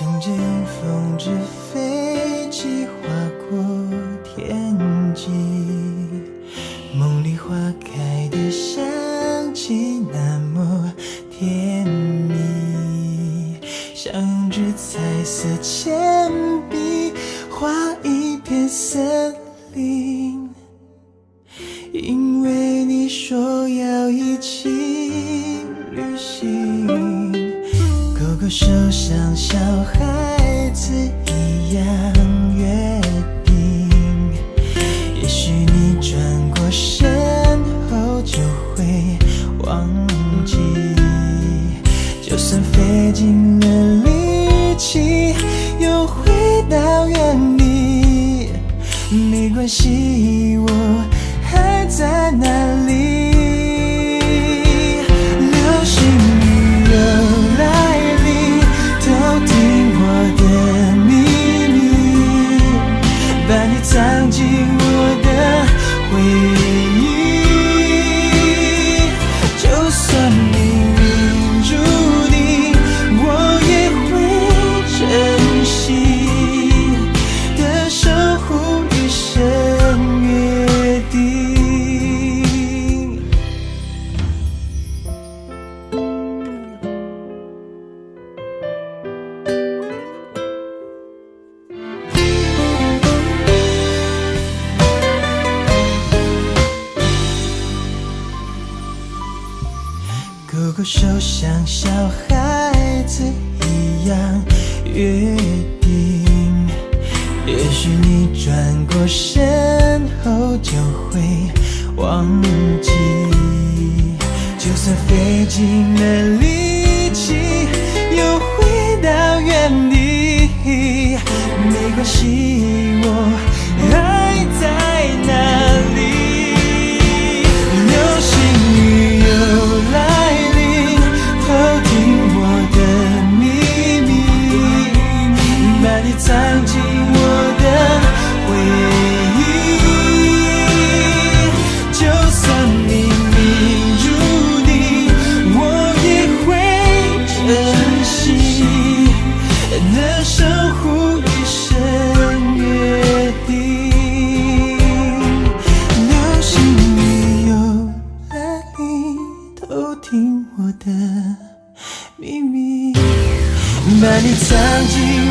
用风纸飞机划过天际，梦里花开的香气那么甜蜜，想用支彩色铅笔画一片森林，手，像小孩子一样约定。也许你转过身后就会忘记，就算费尽了力气又回到原地，没关系，我进我的回忆。勾勾手，像小孩子一样约定。也许你转过身后就会忘记，就算费尽了力把你藏进。